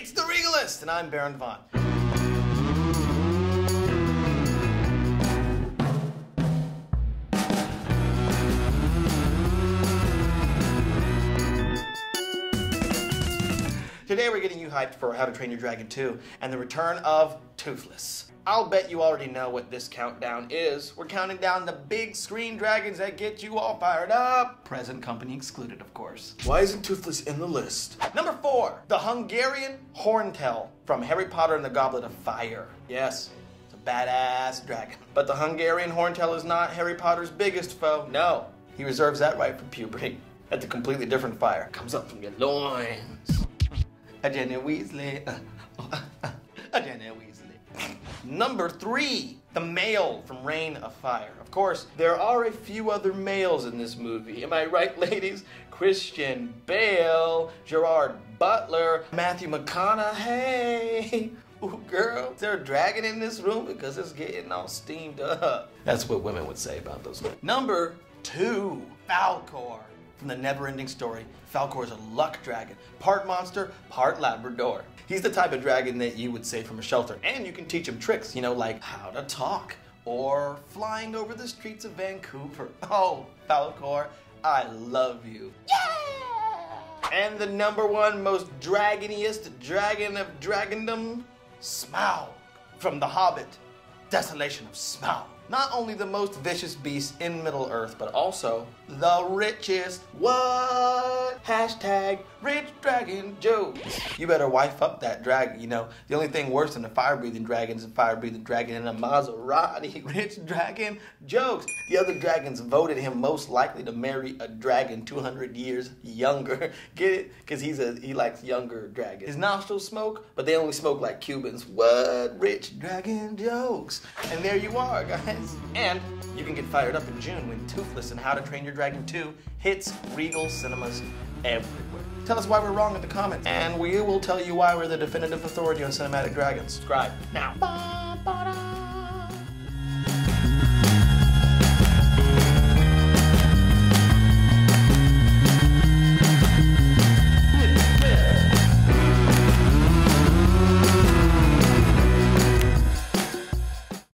It's the Regalist, and I'm Baron Vaughn. Today we're getting you hyped for How to Train Your Dragon 2 and the return of Toothless. I'll bet you already know what this countdown is. We're counting down the big screen dragons that get you all fired up. Present company excluded, of course. Why isn't Toothless in the list? Number four, the Hungarian Horntail from Harry Potter and the Goblet of Fire. Yes, it's a badass dragon. But the Hungarian Horntail is not Harry Potter's biggest foe. No, he reserves that right for puberty. That's a completely different fire. Comes up from your loins. A Ginny Weasley. A Ginny Weasley. Number three, the male from Reign of Fire. Of course, there are a few other males in this movie. Am I right, ladies? Christian Bale, Gerard Butler, Matthew McConaughey. Ooh, girl, is there a dragon in this room? Because it's getting all steamed up. That's what women would say about those. men. Number two, Falcor from the never-ending story. Falcor is a luck dragon, part monster, part Labrador. He's the type of dragon that you would save from a shelter, and you can teach him tricks, you know, like how to talk or flying over the streets of Vancouver. Oh, Falcor, I love you. Yeah! And the number one most dragoniest dragon of dragondom, Smaug from The Hobbit, Desolation of Smaug not only the most vicious beast in Middle Earth, but also the richest. What? Hashtag rich dragon jokes. You better wife up that dragon. You know, the only thing worse than a fire breathing dragon is a fire breathing dragon in a Maserati. Rich dragon jokes. The other dragons voted him most likely to marry a dragon 200 years younger. Get it? Because he's a he likes younger dragons. His nostrils smoke, but they only smoke like Cubans. What? Rich dragon jokes. And there you are, guys. And you can get fired up in June when Toothless and How to Train Your Dragon 2 hits Regal Cinemas everywhere. Tell us why we're wrong in the comments, and we will tell you why we're the definitive authority on cinematic dragons. Subscribe now.